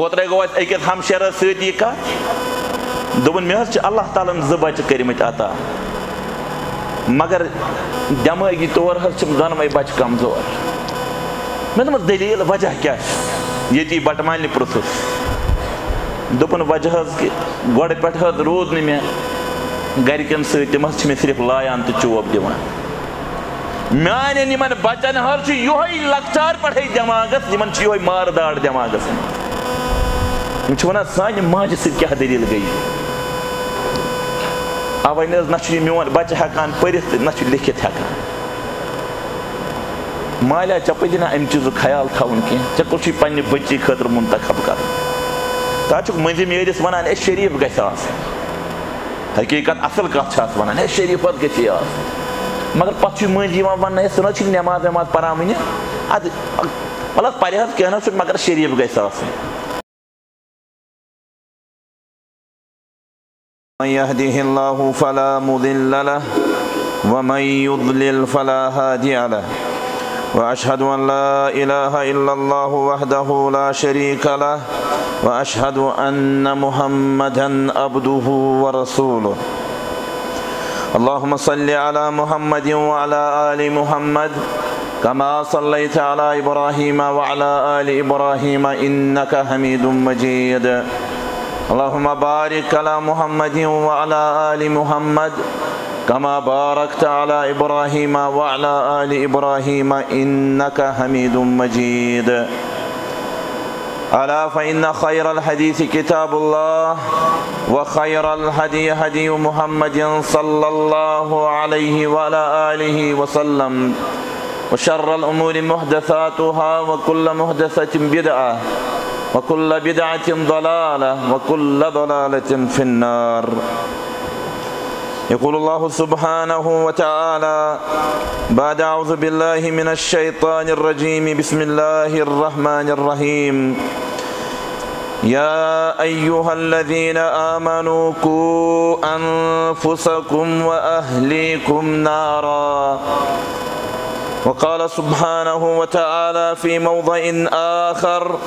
اوترے گو اکس ہمشیرس ست یہ کت دپن مے اللہ تعالیٰ زٕ بچہ کرمت عطا مگر دماغی طور حظ دۄنوَے بچہ کمزور مےٚ دوٚپمَس دٔلیٖل وجہ کیٛاہ چھِ ییٚتی بٹہٕ مالنہِ پرٛژھُس دوٚپُن وجہ حظ کہِ گۄڈٕ پٮ۪ٹھ حظ روٗد نہٕ مےٚ گرِکٮ۪ن سۭتۍ تِم حظ چھِ مےٚ صرف لایان تہٕ چوب دِوان میانٮ۪ن یِمن بچن حظ چھُ یِہوے لۄکچار پٮ۪ٹھے دٮ۪ماغس یِمن چھُ یِہوے مارٕ داڑ دٮ۪ماغس وَنان سانہِ ماجہِ سۭتۍ کیٛاہ دٔلیٖل گٔے اَوَے نہٕ حظ نہ چھُ یہِ میون بَچہِ ہٮ۪کان پٔرِتھ تہٕ نہ چھُ لیکھِتھ ہٮ۪کان مالیہ ژےٚ پَزِ نہٕ اَمہِ چیٖزُک خیال تھاوُن کینٛہہ ژےٚ کُس چھُے پنٛنہِ بٔچی خٲطرٕ مُنتخب کَرُن تَتھ چھُکھ مٔنٛزِم یٲرِس وَنان ہے شریٖف گژھِ آسٕنۍ حقیٖقت اَصٕل کَتھ چھِ اَتھ وَنان ہے شریٖف حظ گژھِ ہے آسٕنۍ مگر پَتہٕ چھُ مٔنٛزۍ یِوان وَننہٕ ہے سُہ نہ حظ چھِنہٕ نٮ۪ماز وٮ۪ماز پَران وٕنہِ اَدٕ وَلہٕ حظ پَرِ حظ کینٛہہ نہ حظ چھُنہٕ مگر شریٖف گژھِ آسٕنۍ من يهده الله فلا مضل له ومن يضلل فلا هادي له. وأشهد أن لا إله إلا الله وحده لا شريك له وأشهد أن محمدا عبده ورسوله. اللهم صل على محمد وعلى آل محمد كما صليت على إبراهيم وعلى آل إبراهيم إنك حميد مجيد. اللهم بارك على محمد وعلى آل محمد كما باركت على إبراهيم وعلى آل إبراهيم إنك حميد مجيد. ألا فإن خير الحديث كتاب الله وخير الهدي هدي محمد صلى الله عليه وعلى آله وسلم. وشر الأمور محدثاتها وكل محدثة بدعة. وكل بدعة ضلالة وكل ضلالة في النار. يقول الله سبحانه وتعالى بعد أعوذ بالله من الشيطان الرجيم بسم الله الرحمن الرحيم. يا أيها الذين آمنوا قوا أنفسكم وأهليكم نارا. وقال سبحانه وتعالى في موضع آخر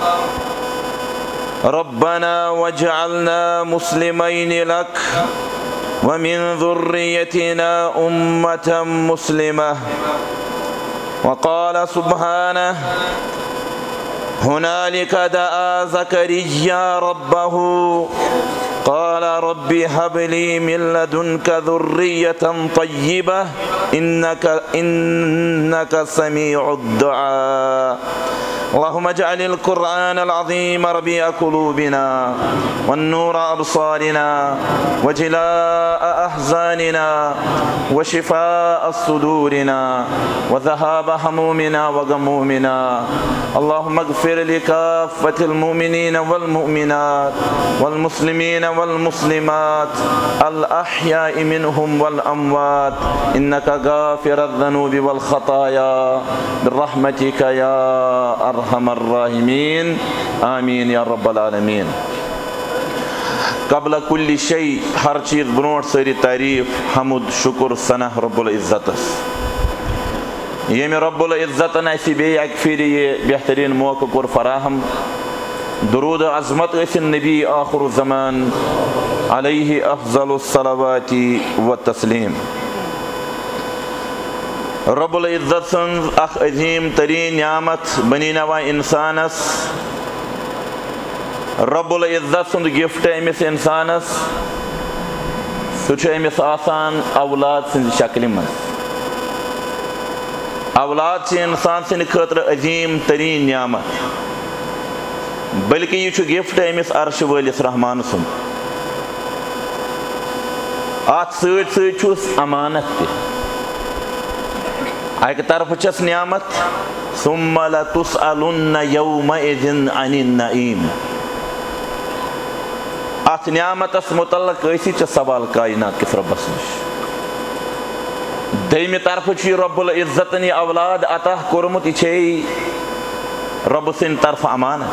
ربنا واجعلنا مسلمين لك ومن ذريتنا أمة مسلمة. وقال سبحانه هنالك دعا زكريا ربه قال رب هب لي من لدنك ذرية طيبة إنك إنك سميع الدعاء. اللهم اجعل القرآن العظيم ربيع قلوبنا والنور أبصارنا وجلاء أحزاننا وشفاء صدورنا وذهاب همومنا وغمومنا. اللهم اغفر لكافة المؤمنين والمؤمنات والمسلمين والمسلمات الأحياء منهم والأموات. إنك غافر الذنوب والخطايا. برحمتك يا أرحم أرحم الراحمين. آمين يا رب العالمين. قبل كل شيء هر چیز برونٹ سری تعریف حمد شکر سنہ رب العزت يمي رب العزت اسی بی اک پھر موقع کور فراهم. درود عظمت اس نبی آخر الزمان عليه افضل الصلوات والتسليم تسلیٖم رۄب العزت سٕنٛز اکھ عظیٖم تریٖن نعمت بنی نوا اِنسانس. رۄب العزت سُنٛد گفٹ أمِس اِنسانس. سُہ آسان اولاد سٕنٛزِ شکلہِ منٛز. اولاد چھِ اِنسان سٕنٛدِ خٲطرٕ عظیٖم تریٖن نعمت. بٔلکہِ یہِ چھُ گفٹ أمِس عرشہٕ وٲلِس رحمان سُنٛد. اَتھ سۭتۍ سۭتۍ اَکہِ طرفہٕ چھس نعمت سُمل تُس الُن یوم عِن انِ نعیٖم اَتھ نعمتس مُتعلق ٲسی ژےٚ سوال کاینات کِس رۄبس نِش دوٚیمہِ طرفہٕ چھُ یہِ رۄب العزتن یہِ اولاد عطا کوٚرمُت یہِ چھے رۄبہٕ سٕنٛدِ طرفہٕ امانت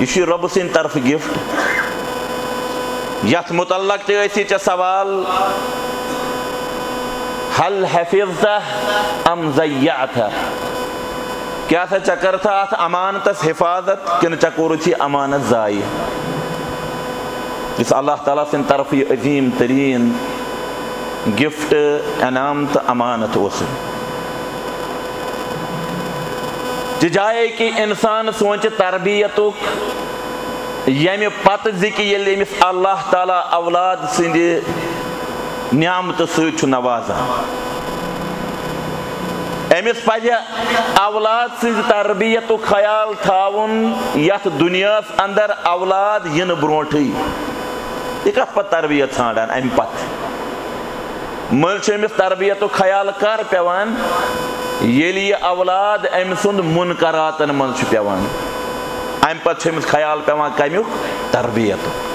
یہِ چھُ رۄبہٕ سٕنٛدِ طرفہٕ حل حفظ ام ضیعت؟ کیا سا ژےٚ کٔرتھا اَتھ امانتس حفاظت کِنہٕ ژےٚ کوٚرُتھ امانت ضایع یُس اللہ تعالیٰ سٕنٛدِ طرفہٕ یہِ عظیٖم تریٖن گفٹ انعام تہٕ امانت اوس تہِ جی جایے کہِ اِنسان سونٛچہِ تربیتُک ییٚمہِ یعنی پتہٕ زِ کہِ ییٚلہِ أمِس اللہ تعالیٰ اولاد سٕنٛدِ نعمتہٕ سۭتۍ چھُ نوازان. أمِس اولاد سٕنٛزِ تربیتُک خیال تھاوُن، یتھ دُنیاہس انٛدر اولاد یِنہٕ برونٛٹھٕے. یہِ کتھ پتہٕ تربیت ژھانڈان امہِ پتہٕ؟ مٔنٛزۍ چھُ أمِس تربیتُک خیال کر پیٚوان ییٚلہِ یہِ اولاد أمۍ سُنٛد مُنقراتن منٛز چھُ پیٚوان امہِ چھُ أمِس خیال پیٚوان کمیُک تربیتُک.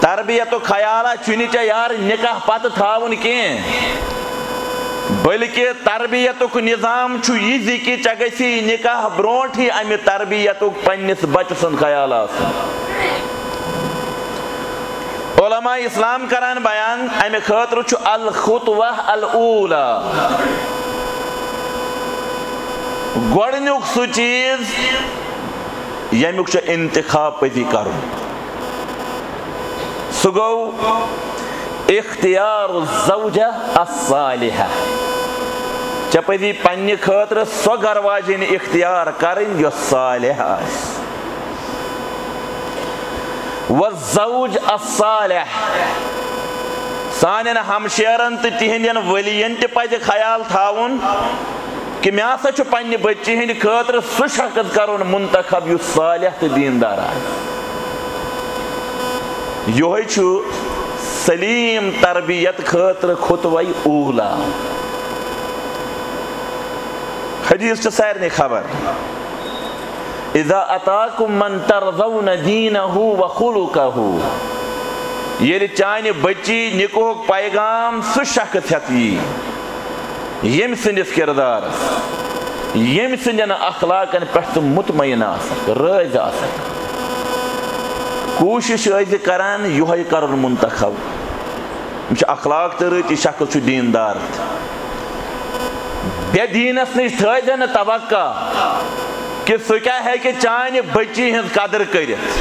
تربیتُک خیالا چھُنہٕ ژےٚ یارٕ نکاح پتہٕ تھاوُن کینٛہہ بٔلکہِ تربیتُک نِظام چھُ یہِ زِ کہِ ژےٚ گژھی نکاح برونٛٹھٕے امہِ تربیتُک پننِس بچہٕ سُنٛد خیال آسُن علما اسلام کران بیان امہِ خٲطرٕ چھُ الخطوہ الاوٗلا گۄڈٕنیُک سُہ چیٖز ییٚمیُک چھُ انتخاب پٔزی کرُن۔ سُہ گوٚو اختیار زوجہ الصالحہ۔ ژےٚ پزی پننہِ خٲطرٕ سۄ گرٕ واجیٚنۍ اختیار کرٕنۍ یۄس صالح آسہِ وزوج الصالح۔ سانٮ۪ن ہمشیرن تہٕ تِہنٛدٮ۪ن ؤلین تہِ پزِ خیال تھاوُن کہِ مےٚ ہسا چھُ پننہِ بچی ہٕنٛدِ خٲطرٕ سُہ شخص کرُن منتخب یُس صالح تہٕ دیٖندار آسہِ یِہوے چھُ سلیٖم تربیت خٲطرٕ خطوے اوٗلا۔ حدیٖث چھِ سارنٕے خبر۔ اِزا اتاکُم من ترزون دیٖنہوٗ وخلوٗکہوٗ ییٚلہِ یعنی چانہِ بٔچی نِکوہُک پیغام سُہ شخص ہٮ۪تھ یی ییٚمہِ سٕنٛدِس کِردارس ییٚمہِ سٕنٛدٮ۪ن اخلاقن پٮ۪ٹھ ژٕ مطمعین آسکھ رٲزۍ آسکھ کوٗشِش ٲسۍ کران یِہوے کرُن مُنتخب۔ یِم چھِ اخلاق تہٕ رٕتۍ یہِ شخص چھُ دیٖندار۔ بے دیٖنس نِش تھٲیزِ نہٕ توقع کہِ سُہ کیاہ ہیٚکہِ چانہِ بٔچی ہٕنٛز قدٕر کٔرِتھ۔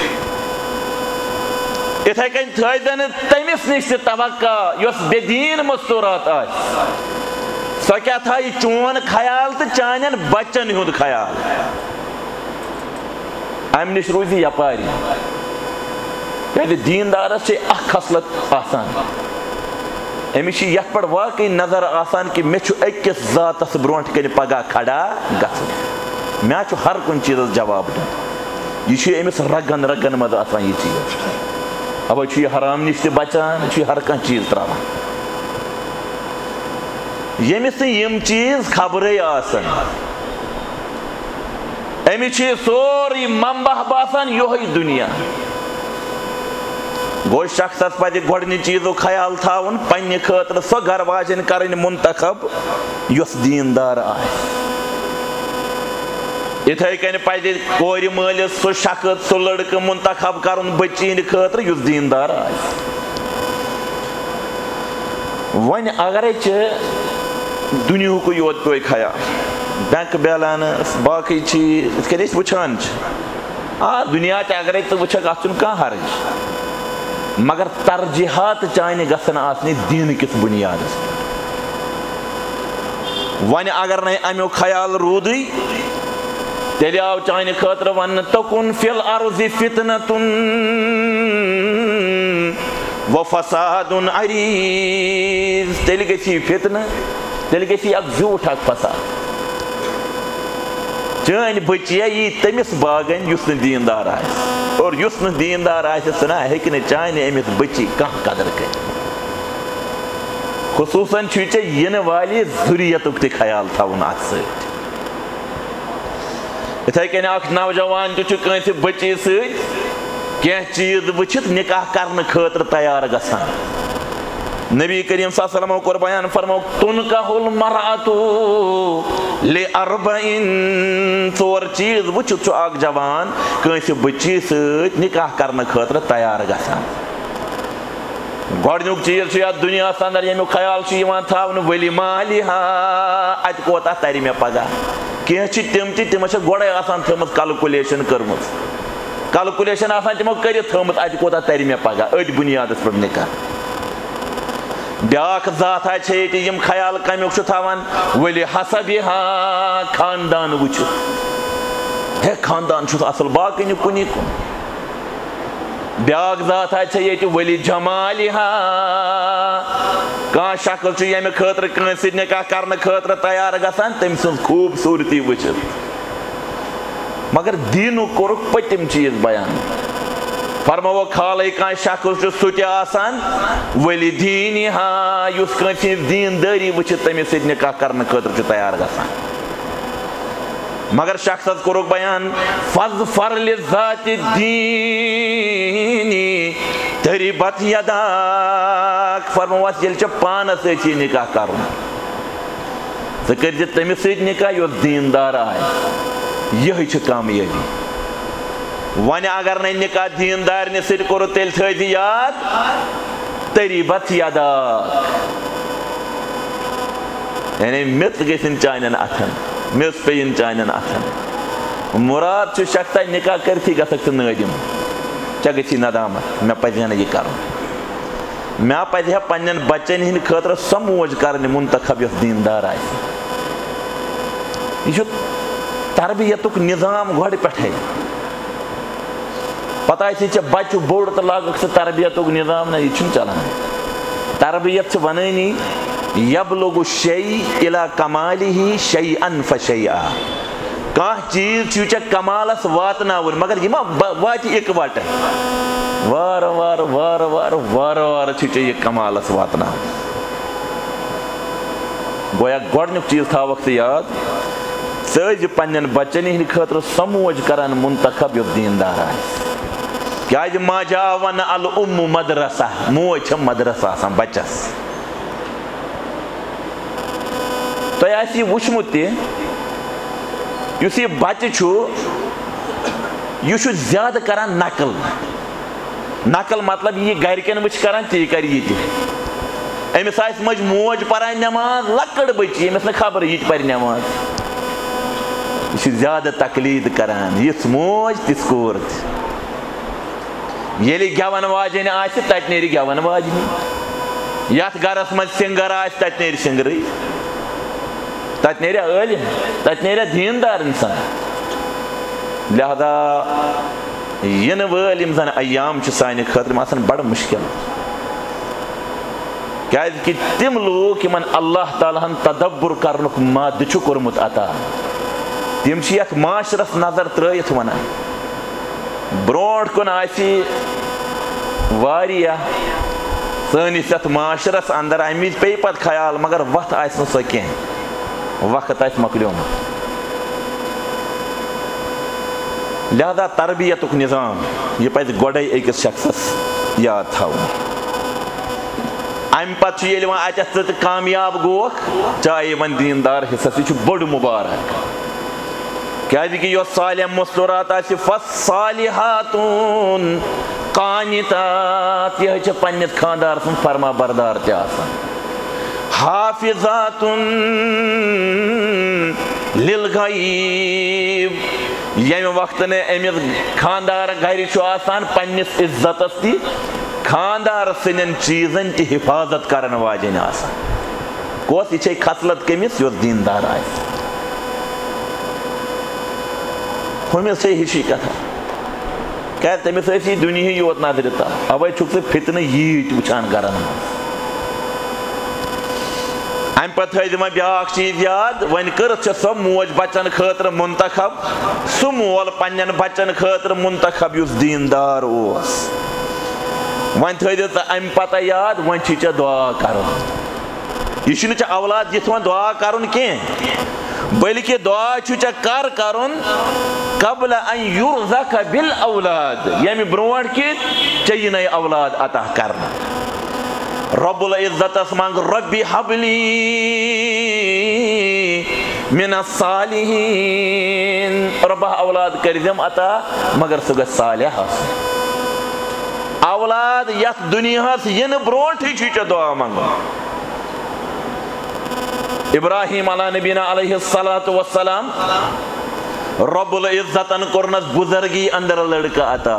یِتھٕے کٔنۍ تھٲیزِ نہٕ تٔمِس نِش تہِ توقع یۄس بے دیٖن مستوٗرات آسہِ۔ سۄ کیاہ تھایہِ چون خیال تہٕ چانٮ۪ن بچن ہُنٛد خیال۔ امہِ نِش روٗزِ یپارِ کیازِ دیٖندارس چھِ اکھ خصلت آسان۔ أمِس چھِ یتھ پٮ۪ٹھ واقعی نظر آسان کہِ مےٚ چھُ أکِس ذاتس برونٛٹھ کَنہِ پگہہ کھڑا گژھُن مےٚ چھُ ہر کُنہِ چیٖزس جواب دیُن یہِ چھُ أمِس رگن رگن منٛز آسان یہِ چیٖز۔ اَوے چھُ یہِ حرام نِش تہِ بچان یہِ چھُ ہر کانٛہہ چیٖز تراوان ییٚمِس نہٕ یِم چیٖز خبرے آسان۔ أمِس چھُ یہِ سورُے ممبہ باسان یِہوے دُنیا۔ گوٚو شخصس پزِ گۄڈٕنِچ چیٖزُک خیال تھاوُن پننہِ خٲطرٕ سۄ گرٕ واجٮ۪ن کرٕنۍ مُنتخب یۄس دیٖندار آسہِ یِتھٕے کٔنۍ پزِ کورِ مٲلِس سُہ شخص سُہ لڑکہٕ مُنتخب کرُن بٔچی ہٕنٛدِ خٲطرٕ یُس دیٖندار آسہِ وۄنۍ اگرے ژےٚ دُنیہُکُے یوت پیٚوے خیال بینٛک بیلنس باقٕے چیٖز یِتھ کٔنۍ أسۍ وٕچھان چھِ؟ آ، دُنیا تہِ اگرے ژٕ وٕچھکھ اتھ چھُنہٕ کانٛہہ حرج مگر ترجیحات چانہِ گژھن آسنہِ دیٖنہٕ کِس بُنیادس۔ پٮ۪ٹھ وۄنۍ اگر نَے امیُک خیال روٗدٕے تیٚلہِ آو چانہِ خٲطرٕ وننہٕ تُکُن فِل عرض فتنتُن و فسادُن عریٖض۔ تیٚلہِ گژھی فتنہٕ تیٚلہِ گژھی اکھ زیوٗٹھ اکھ فساد۔ چٲنۍ بٔچی یی تٔمِس باغن یُس نہٕ دیٖندار آسہِ اور یُس نہٕ دیٖندار آسہِ سُہ نہ ہیٚکہِ نہٕ چانہِ أمِس بٔچی کانٛہہ قدٕر کٔرِتھ خصوٗصن خیال تھاوُن اتھ سۭتۍ یِتھٕے کٔنۍ اکھ نوجوان تہِ چھُ کٲنٛسہِ بٔچی سۭتۍ کینٛہہ چیٖز وٕچھِتھ نکاح کرنہٕ خٲطرٕ تیار گژھان نبی کریم سلمو کوٚر بیان فرمو تُن کہُل مراتوٗ ژور چیٖز وٕچھِتھ چھُ اکھ جوان، کٲنٛسہِ بٔچی سۭتۍ نکاح کرنہٕ خٲطرٕ تیار گژھان۔ گۄڈنیُک چیٖز چھُ یَتھ دُنیاہَس اَنٛدر ییٚمیُک خیال چھُ یِوان تھاونہٕ ؤلی مالی ہا اَتہِ کوتاہ تَرِ مےٚ پَگاہ۔ کینٛہہ چھِ تِم تہِ تِمن چھےٚ گۄڈَے آسان تھٲومٕژ کَلکُلیشَن کٔرمٕژ۔ کَلکُلیشَن آسان تِمو کٔرِتھ تھٲومٕژ، اَتہِ کوتاہ تَرِ مےٚ پَگاہ، أتھۍ بُنیادَس پٮ۪ٹھ نِکاح۔ بیٛاکھ ذاتھا چھےٚ ییٚتہِ یِم خیال کَمیُک چھُ تھاوان ؤلی ہسا بہِ خاندان وٕچھِتھ ہے خاندان چھُس اَصٕل باقٕے نہٕ کُنی کُن۔ بیٛاکھ ذاتھا چھےٚ ییٚتہِ ؤلی جمالہِ ہا کانٛہہ شکٕل چھُ ییٚمہِ خٲطرٕ کٲنٛسہِ سۭتۍ نِکاح کرنہٕ خٲطرٕ تیار گژھان تٔمۍ سٕنٛز خوٗبصوٗرتی وٕچھِتھ مگر دیٖنُک کوٚرُکھ پٔتِم چیٖز بیان۔ فرماوو کھالے کانٛہہ شکٕل چھُ سُہ تہِ آسان؟ ؤلی دیٖنہِ ہا یُس کٲنٛسہِ ہِنٛز دیٖندٲری وٕچھِتھ تٔمِس سۭتۍ نِکاح کرنہٕ خٲطرٕ چھُ تیار گژھان مگر شخصس کوٚرُکھ بیان فض فرلہِ ذاتہِ دیٖنی، تٔری بت یدا فرموس ییٚلہِ ژےٚ پانس ٲسی نِکاح کرُن ژٕ کٔرزِ تٔمِس سۭتۍ نِکاح یۄس دیٖندار آسہِ یِہے چھِ کامیٲبی وۄنۍ اگر نَے نِکاح دیٖندارنہِ سۭتۍ کوٚرُتھ تیٚلہِ تھٲیزِ یاد تٔری بت یعنی میٚژ گٔژھِنۍ چانٮ۪ن اَتھن میٚژ پیٚیِنۍ چانٮ۪ن اَتھن مُراد چھُ شخصا نِکاح کٔرتھٕے گژھکھ ژٕ نٲدِم ژےٚ ندامت مےٚ پَزِ ہا نہٕ یہِ کَرُن مےٚ پَزِ ہا پنٕنٮ۪ن بَچن ہِنٛدِ خٲطرٕ سۄ موج کَرٕنۍ مُنتخب یۄس دیٖندار آسہِ یہِ چھُ پَتہٕ آسی ژےٚ بَچہٕ بوٚڑ تہٕ لاگکھ ژٕ تربیتُک نِظام نہ یہِ چھُنہٕ چلان تربیت چھِ وَنٲنی یب لوٚگُ شے اِلا کمالہِ ہی شے اَنفا شے آ کانٛہہ چیٖز چھُے ژےٚ کمالس واتناوُن مگر یہِ ما واتہِ اِکوٹہٕ وارٕ وارٕ وارٕ وارٕ وارٕ وارٕ چھُے ژےٚ یہِ کمالس واتناوُن گویا گۄڈنیُک چیٖز تھاوکھ ژٕ یاد ژٕ ٲسۍ زِ پنٕنٮ۪ن بچن ہِنٛدِ خٲطرٕ سۄ موج کران مُنتخب یۄس دیٖندار آسہِ کیازِ ماجا وَنہٕ اَلہٕ اُمہٕ مدرسا موج مدرس آسان بچس تۄہہِ آسہِ یہِ وٕچھمُت تہِ یُس یہِ بچہِ چھُ یہِ چھُ زیادٕ کران نقٕل نقٕل مطلب یہِ گرِکٮ۪ن وٕچھِ کران تی کرِ یہِ تہِ أمِس آسہِ مٔنٛزۍ موج پران نٮ۪ماز لۄکٕٹ بٔچی ییٚمِس نہٕ خبرٕے یہِ تہِ پرِ نٮ۪ماز یہِ چھُ زیادٕ تکلیٖد کران یِژھ موج تِژھ کوٗر تہِ ییٚلہِ گٮ۪ون واجٮ۪ن آسہِ، تَتہِ نیرِ گٮ۪ون واجنہِ یَتھ گرس منٛز سِنگر آسہِ، تَتہِ نیرِ سِنگرٕے۔ تَتہِ نیرِ عٲلِم، تَتہِ نیرِ دیٖندار اِنسان۔ لہذا یِنہٕ وٲلۍ یِم زَن عیام چھِ سانہِ خٲطرٕ یِم آسان بَڑٕ مُشکِل۔ کیازِ تِم لوٗکھ یِمن اللہ تعالیٰ ہن تدبُر کرنُک مادٕ چھُ کوٚرمُت عطا۔ تِم چھِ یَتھ معاشرس نظر ترٲیِتھ وَنان۔ برونٛٹھ کُن آسہِ واریاہ سٲنِس یَتھ معاشرس اَنٛدر اَمہِ وِزِ پیٚیہِ پَتہٕ خیال، مَگر وَتھ آسہِ نہٕ سۄ وقت آسہِ مۄکلیومُت لہذا تربیتُک نِظام، یہِ پَزِ گۄڈے أکِس شخصس یاد تھاوُن اَمہِ پَتہٕ چھُ ییٚلہِ وۄنۍ اَتٮ۪تھ ژٕ تہِ کامیاب گوٚوکھ چاہے وۄنۍ دیٖندار حِصس یہِ چھُ بوٚڑ مُبارک۔ کیازِ کہِ یۄس سالم مستورات آسہِ فص صالحاتُن کانِتات یِہے چھِ پنٕنِس خانٛدار سُنٛد فرما بردار تہِ آسان حافِظاتُن لِلغیب۔ ییٚمہِ وقتہٕ نہٕ أمِس خانٛدار گرِ چھُ آسان پنٕنِس عزتس تہِ خانٛدار سٕنٛدٮ۪ن چیٖزن تہِ حِفاظت کرن واجٮ۪ن آسان کۄس یہِ چھے خصلت کٔمِس یۄس دیٖندار آسہِ ہُمِس چھے ہِشی کَتھا کیازِ تٔمِس ٲسی دُنہِچ یوت نظرِ تل اَوے چھُکھ ژٕ فِتنہٕ ییٖتۍ وٕچھان گرن منٛز اَمہِ پتہٕ تھٲیزِ وۄنۍ بیاکھ چیٖز یاد۔ وۄنۍ کٔرٕتھ چھےٚ سۄ موج بچن خٲطرٕ مُنتخب۔ سُہ مول پنٕنٮ۪ن بچن خٲطرٕ مُنتخب یُس دیٖندار اوس۔ وۄنۍ تھٲیزِ یاد۔ وۄنۍ چھُے ژےٚ دُعا کرُن یہِ چھُنہٕ ژےٚ اولاد یِتھ وۄنۍ دُعا کرُن بٔلکہِ دُعا چھُ ژےٚ کر کرُن قبلہٕ اَنہِ یُرزکھ بِل اولاد ییٚمہِ یعنی برونٛٹھ کہِ اولاد عطا کرنہٕ رۄب العزتس منٛگ رۄبہِ حبلی مِنت صالحیٖن رۄبہ اولاد کٔرزٮ۪م عطا مگر سُہ صالح آسُن اولاد یتھ دنیاہس ین برونٹھے چھ ژےٚ دعا منگُن ابراہیم علیٰ نبینا علیہ الصلوۃ والسلام رب العزتن کورنس بزرگی اندر لڑکہ عطا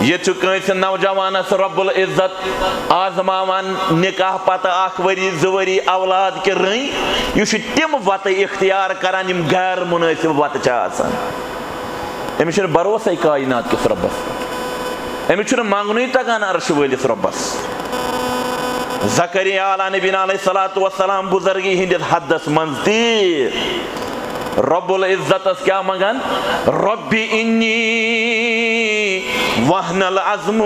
یہ کنس نوجوانس رب العزت آزماوان نکاح پتہ اخ وری زوری، اولاد کے رئی یہ تم وت اختیار کران یم غیر مناسب وت آسان امس بھروسے کائنات کس ربس۔ امس منگنی تگان عرش ولس ربس۔ زكريا على نبينا عليه الصلاة والسلام بزرگی ہندید حدث منزی رب العزت اس کیا مگن؟ ربی انی وحن العظم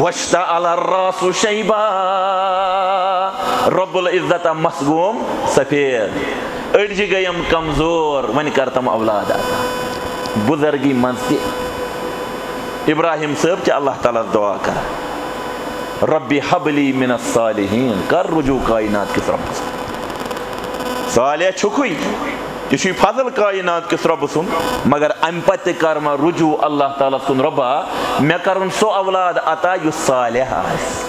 وشتا على الراس شیبا. رب العزت مسغوم سفير ارجي گیم کمزور. من کرتم أولاد. بزرگي منزی إبراهيم صاحب چ اللہ تعالی دعا کر ربی حبلی من الصالحین، کر رجوع کائنات کس ربس صالح چھکوی یہ فضل کائنات کس رب سن، مگر ام پتہ کر ما رجوع اللہ تعالیٰ سن ربا مے کرن سو اولاد عطا یس صالح آس۔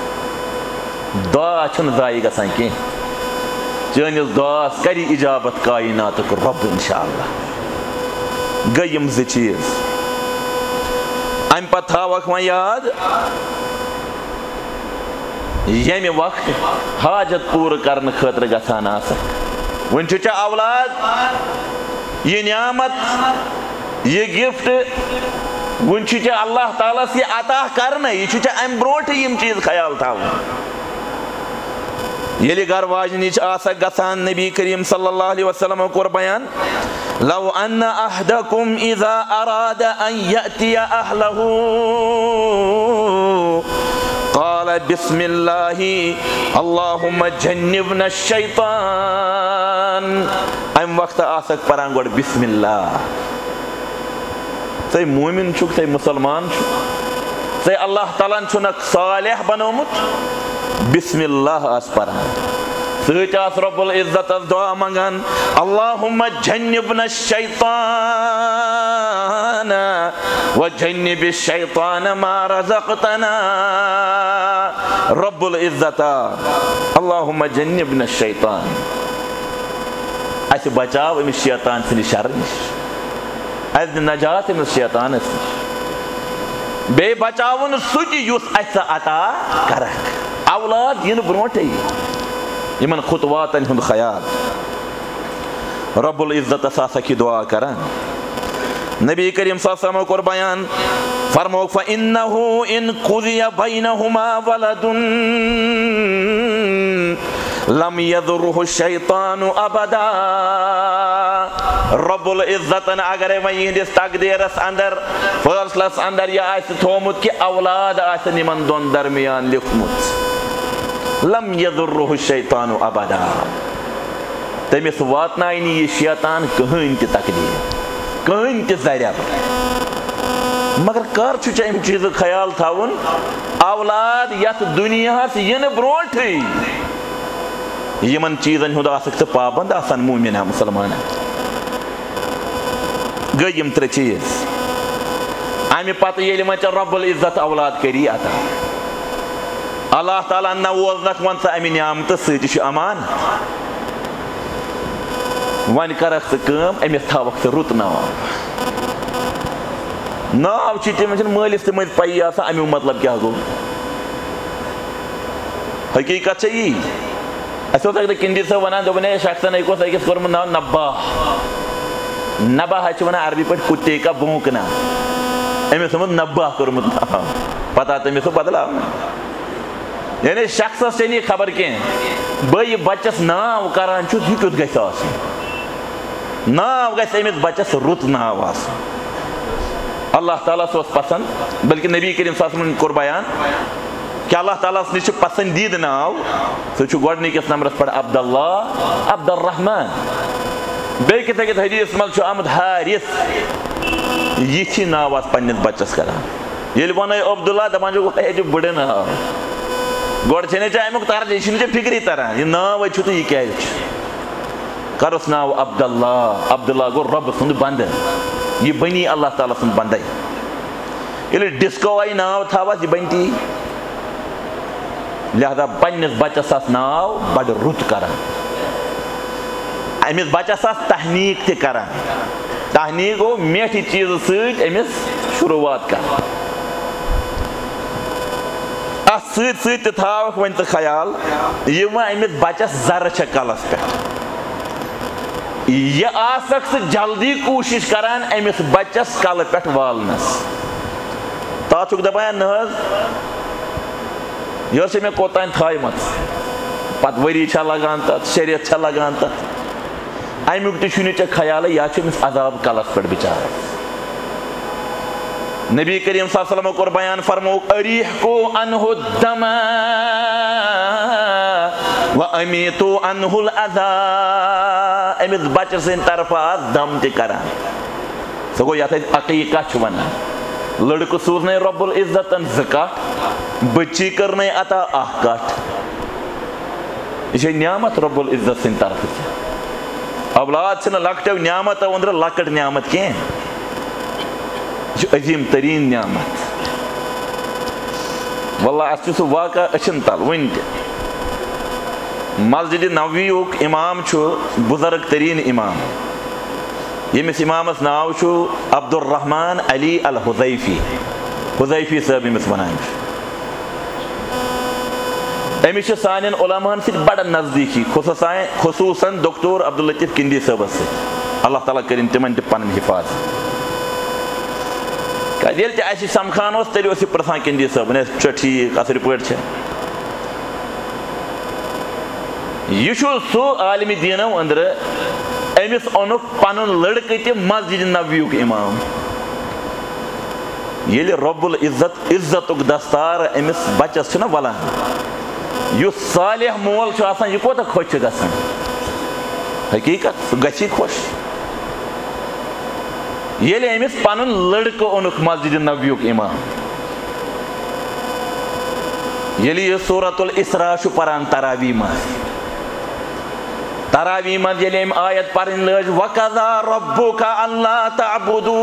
دعا چھن ضائع گژھان کی۔ چٲنِس دعاس کری اجابت کائناتُک رب انشاءاللہ۔ گٔے یِم زٕ چیٖز امہِ پتہٕ تھاوکھ وۄنۍ یاد؟ ییٚمہِ وقتہٕ حاجت پوٗرٕ کرنہٕ خٲطرٕ گژھان آسکھ وۄنۍ چھُ ژےٚ اولاد یہِ نعمت یہِ گفٹ وۄنۍ چھُ ژےٚ اللہ تعالیٰ ہس یہِ عطا کرنے یہِ چھُ ژےٚ امہِ برونٛٹھٕے یِم چیٖز خیال تھاوُن ییٚلہِ گرٕ واجنِچ آسکھ گژھان نبی کریم صلی اللہ علیہ وسلمو کوٚر بیان لو ان احدکم اذا اراد ان یأتی اہلہو قال بسم اللہ، اللہم جنبنا الشیطان. ام وقت آسک پران گوڑ بسم اللہ. ژے مومن چھُکھ ژے مسلمان چھُکھ ژے اللہ تعالیٰ ہن صالح بنومُت. بسم اللہ آس پران. سۭتۍ آس رۄب العزتس دعا منگان. اللہم جنبنا الشیطان. رزقتنا، وجنب الشیطان ما رزقتنا. رب العزت. اللہم جنبنا الشیطان اسہِ اچھا بچاو أمِس شیطان سٕنٛدِ شرٕ نِش اسہِ نجات أمِس شیطانس نِش بیٚیہِ بچاوُن سُہ تہِ یُس اسہِ اچھا عطا کرکھ اولاد یِنہٕ برونٛٹھٕے یمن خطواتن ہند خیال. رب العزتس ہسا کی دعا کران نبی کریم صلی اللہ علیہ وسلم کور بیان فرمو فإنه إن قضي بينهما ولد لم يضره الشيطان أبدا۔ رب العزتن اگر وۄنۍ یِہنٛدِس تقدیٖرس انٛدر فٲصلس انٛدر یہِ آسہِ تھومُت کہِ اولاد آسن یِمن دۄن درمیان لیوٗکھمُت لم یضرہ الشیطان ابدا تٔمِس واتنایہِ نہٕ یہِ شیطان کٕہٕنۍ تہِ تقدیٖر۔ کٕہٕنۍ تہِ ذریعہ مگر کر چھُ ژےٚ اَمہِ چیٖزُک خیال تھاوُن، اولاد یتھ دُنیاہس یِنہٕ برونٛٹھٕے یِمن چیٖزن ہُنٛد آسکھ ژٕ پابنٛد، آسان موٗمِنا مُسلمانا گٔے یِم ترٛےٚ چیٖز۔ امہِ پتہٕ ییٚلہِ وۄنۍ ژےٚ رۄب العزت اولاد کری عطا اللہ تعالیٰ نووزنکھ وۄنۍ ژٕ امہِ نعمتہٕ سۭتۍ یہِ چھُ امان۔ وۄنۍ کرکھ ژٕ کٲم أمِس تھاوکھ ژٕ رُت ناو ناو چھِ تٔمِس چھنہٕ مٲلِس تہِ مٔنٛزۍ پَیی آسان امیُک مطلب کیاہ گوٚو حقیٖقت چھےٚ یی اَسہِ اوس اَکہِ دۄہ کِندی صٲب وَنان دوٚپُن ہے شخصن أکۍ اوس أکِس کوٚرمُت ناو نباہ نباہ حظ چھِ وَنان عربی پٲٹھۍ کُتے کا بونٛکنا أمِس تھوٚمُت نباہ کوٚرمُت ناو پتہٕ آو تٔمِس سُہ بدلاونہٕ یعنی شخصس چھنہٕ یہِ خبر کینٛہہ بہٕ یہِ بچس ناو کران چھُس یہِ کیُتھ گژھِ آسُن ناو گژھِ أمِس بچس رُت ناو آسُن اللہ تعالیٰ ہس اوس پسنٛد، بلکہِ نبی کریٖم صٲبن کوٚر بیان کہِ اللہ تعالیٰ ہس نِش چھُ پسنٛدیٖدٕ ناو سُہ چھُ گۄڈٕنِکِس نمبرس پٮ۪ٹھ عبداللہ عبدالرحمان بیٚیہِ کِتھے کٔنۍ حدیٖث منٛز چھُ آمُت حارِث۔ یِتھی ناو آسہٕ پننِس بچس کران ییٚلہِ وَنَے عبداللہ دپان چھُکھ ہے چھُ بٕڑٕ ناو گۄڈٕ چھے نہٕ ژےٚ امیُک ترجی یہِ چھُنہٕ ژےٚ فِکری تران یہِ ناوے چھُ تہٕ یہِ کیازِ چھُ کرُس ناو عبداللہ. عبداللہ گوٚو رۄبہٕ سُنٛد بنٛدٕ یہِ بنی اللہ تعالیٰ سُنٛد بنٛدے. ییٚلہِ ڈِسکو آیہِ ناو تھاوَس یہِ جی بَنہِ تی لہذا پنٛنِس بَچَس آسہِ ناو بَڑٕ رُت کَران أمِس بَچَس آسہِ تحنیٖک تہِ کَران تحنیٖک گوٚو میٹھِ چیٖزٕ سۭتۍ أمِس شُروعات کَران اَتھ سۭتۍ سۭتۍ تہِ تھاوَکھ وۄنۍ ژٕ خیال یہِ وۄنۍ أمِس بَچَس زَرٕ چھےٚ کَلَس پٮ۪ٹھ. یہِ آسکھ جلدی کوٗشِش کَران أمِس بَچَس کَلہٕ پٮ۪ٹھ والنَس۔ تَتھ چھُکھ دَپان، نہ حظ یہِ حظ چھِ مےٚ کوٚتام تھایمَژ۔ پَتہٕ ؤری چھےٚ لَگان تَتھ شےٚ رٮ۪تھ چھےٚ لَگان تَتھ۔ اَمیُک تہِ یا چھُ أمِس عذاب کَلَس پٮ۪ٹھ بِچارَس نبی کریم صلی اللہ علیہ وسلم کوٚر بیان فرموک اریح کو انہو دم و امیتو انہو العذا أمِس بَچہِ سٕنٛدِ طرفہٕ دم تہِ کران سُہ گوٚو یَتھ أسۍ عقیٖقہ چھِ وَنان لٔڑکہٕ سوٗزنَے رۄب زٕ کَٹھ عطا اکھ کَٹھ یہِ نعمت رۄب العزت سٕنٛدِ طرفہٕ تہِ اولاد چھِنہٕ لۄکٹیو نعمتو أنٛدرٕ لۄکٕٹ نعمت کینٛہہ یہِ چھُ عظیٖم نعمت. وَلہ اَسہِ چھُ واقعہ أچھَن تَل وٕنہِ تہِ مسجِدِ نویٖیُک اِمام چھُ بُزرٕگ تریٖن اِمام۔ ییٚمِس اِمامَس ناو چھُ عبدالرحمان علی الحُضیفی حُضیفی صٲب ییٚمِس وَنان چھِ أمِس چھِ سانٮ۪ن عُلاماہَن سۭتۍ بَڑٕ نزدیٖکی، خصوٗصا خصوٗصاً ڈاکٹر عبدالطیف کِنٛدی صٲبَس سۭتۍ اللہ تعالیٰ کٔرِنۍ تِمَن تہِ پَنٕنۍ حِفاظت کیٛازِ ییٚلہِ تہِ اَسہِ سَمکھان اوس تیٚلہِ اوس یہِ پِرٛژھان کِنٛدی صٲبَن ہے ژٕ ٹھیٖک اَصٕل پٲٹھۍ چھےٚ۔ یہِ چھُ سُہ عالمہِ دیٖنو أنٛدرٕ أمِس اوٚنُکھ پَنُن لٔڑکہٕ تہِ مسجِدِ نبیُک اِمام۔ ییٚلہِ العزت عزتُک دستار أمِس بَچَس چھُنہ وَلان، یُس صالح مول چھُ آسان، یہِ کوتاہ خۄش چھُ گژھان؟ حقیٖقت، سُہ گژھی خۄش۔ ییٚلہِ أمِس پَنُن لٔڑکہٕ اوٚنُکھ مسجِدِ نبیُک اِمام الاسرا چھُ پَران تراوی منٛز تراوی منٛز ییٚلہِ أمۍ آیت پَرٕنۍ لٲج وقضا رۄبو کا اللہ تابوٗدو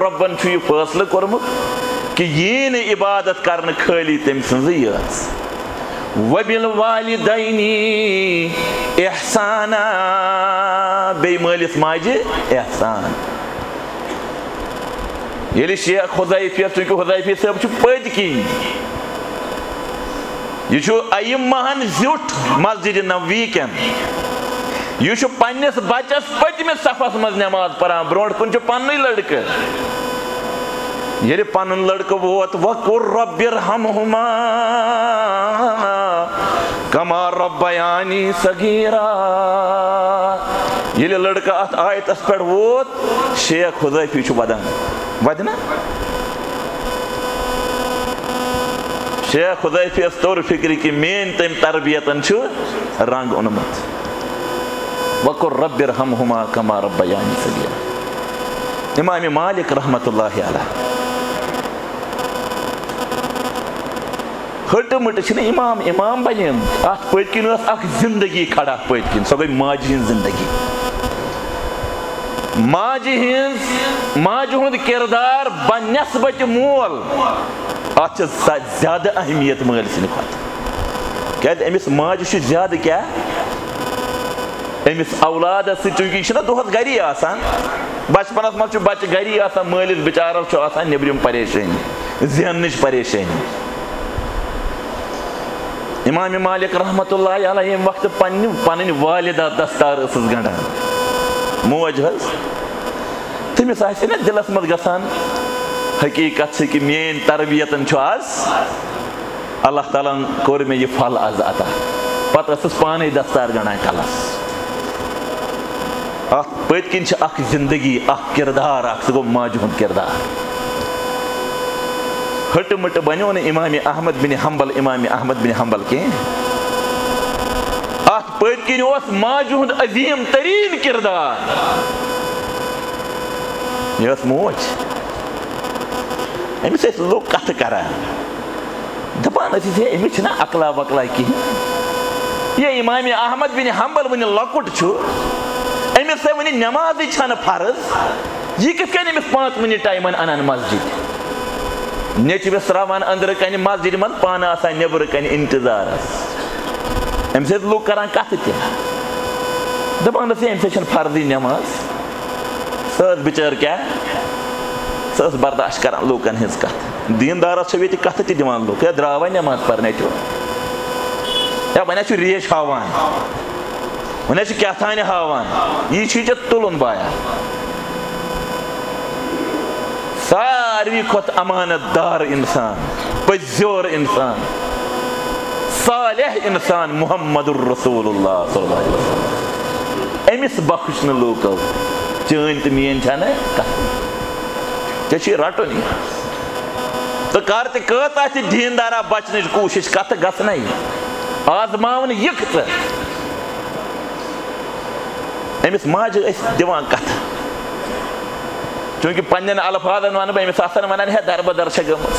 رۄبَن چھُ یہِ فٲصلہٕ کوٚرمُت کہِ یی نہٕ عبادت کرنہٕ خٲلی تٔمۍ سٕنٛزٕے یٲژ وبِل والدینی احسانا بیٚیہِ مٲلِس ماجہِ احسان ییٚلہِ شیخ خۄدایفی چوٗنٛکہِ خۄدایفی صٲب چھُ پٔتۍ کِنۍ یہِ چھُ ایماہن زیُٹھ مسجِدِ نوی کٮ۪ن۔ یہِ چھُ پننِس بچس پٔتمِس صفس منٛز نٮ۪ماز پران، برونٛٹھ کُن چھُ پننُے لڑکہٕ۔ ییٚلہِ پنُن ووت وۄکُر رۄبِر ہم ہُما کما رۄبیانی سگیٖرا ییٚلہِ لڑکہٕ اتھ آیتس پٮ۪ٹھ ووت، شیخ خُدٲفی چھُ ودان۔ وَدِ شیخ خُدٲفی یس توٚر فِکرِ کہِ میٲنۍ تٔمۍ تربیتن چھُ رنٛگ اوٚنمُت وۄکُر رۄبِر ہم ہُما کما رۄبیانی سگیٖرا اِمامہِ مالِک رحمتُہ اللہ علیٰ ہٹہٕ مٕٹہٕ چھِنہٕ اِمام اِمام بَنیمٕتۍ اَتھ پٔتۍ کِنۍ ٲس زندگی کھڑا پٔتۍ کِنۍ سۄ گٔے ماجہِ ہِنٛز زندگی ماجہِ ہِنٛز ماجہِ ہُنٛد کِردار بنسبتہِ مول اَتھ چھِ زیادٕ اہمیت مٲلۍ سٕنٛدِ کھۄتہٕ کیازِ أمِس ماجہِ چھُ زیادٕ کیاہ؟ أمِس اولادس سۭتۍ چوٗنٛکہِ یہِ چھُنہ گری آسان۔ بچپنس منٛز چھُ گری آسان، مٲلِس بِچارس چھُ آسان نیبرِم پریشٲنی زیننٕچ پریشٲنی۔ اِمامِ مالِک رحمتُہ اللہ علیٰ ییٚمہِ وقتہٕ پنٕنہِ پنٕنۍ والِدا دستار ٲسٕس موج حظ، تٔمِس آسہِ نا دِلس منٛز گژھان حقیٖقت چھِ کہِ میٲنۍ تربیتن آز اللہ تعالیٰ ہن کوٚر مےٚ یہِ پھل آز عطا پتہٕ ٲسٕس پانے دستار گنٛڈان کلس اتھ پٔتۍ کِنۍ چھِ اکھ زندگی اکھ کِردار اکھ سُہ گوٚو ماجہِ ہُنٛد کِردار ہٹہٕ مٕٹہٕ بنیو نہٕ احمد بِنہِ حمبل اِمامہِ احمد بِنہِ حمبل کینٛہہ اتھ پٔتۍ کِنۍ اوس ماجہِ ہُنٛد عظیٖم تریٖن کِردار یہِ ٲس موج أمِس ٲسۍ لُکھ کتھٕ کران دپان ٲسۍ ہے۔ عقلا وکلا کِہینۍ یہِ اِمامہِ احمد بِنہِ حمبل وٕنہِ لۄکُٹ چھُ أمس ونی نمازٕے چھنہٕ فرض یہِ کِتھ کٔنۍ أمِس پانٛژوٕنی ٹایمَن اَنان مسجد۔ نیٚچوِس ترٛاوان أنٛدرٕ کَنہِ مسجِدِ منٛز پانہٕ آسان نیٚبرٕ کَنہِ اِنتظارَس اَمہِ سۭتۍ لُکھ کَران کَتھٕ تہِ دَپان ٲسۍ اَمہِ سۭتۍ چھَنہٕ فرضٕے نٮ۪ماز سۄ ٲس بِچٲر کیٛاہ سۄ ٲس برداش کَران لوٗکَن ہٕنٛز کَتھ دیٖندارَس چھِ ییٚتہِ کَتھٕ تہِ دِوان لُکھ ہے درٛاو وۄنۍ نٮ۪ماز پَرنَے تہِ ہے وۄنۍ حظ چھُ ریش ہاوان وۄنۍ حظ چھِ کیٛاہ تانۍ ہاوان یی چھُے ژےٚ تُلُن بایا ساروی کھۄتہٕ اَمانت دار اِنسان پٔزیور اِنسان صالح اِنسان محمد الرسوٗل اللہ صلی اللہ علیہ وسلم أمِس بخش نہٕ لوٗکو چٲنۍ تہٕ میٲنۍ چھےٚ نہ کَتھ ژےٚ چھُے رَٹُن یہِ کر تہِ کۭژاہ تہِ دیٖندارا بَچنٕچ کوٗشِش، کَتھٕ گژھنَے آزماوُن یِکھ ژٕ أمِس ماجہِ ٲسۍ دِوان کَتھٕ۔ چوٗنٛکہِ پنٕنٮ۪ن وَنہٕ بہٕ أمِس آسان وَنان ہے دربدر چھےٚ گٔمٕژ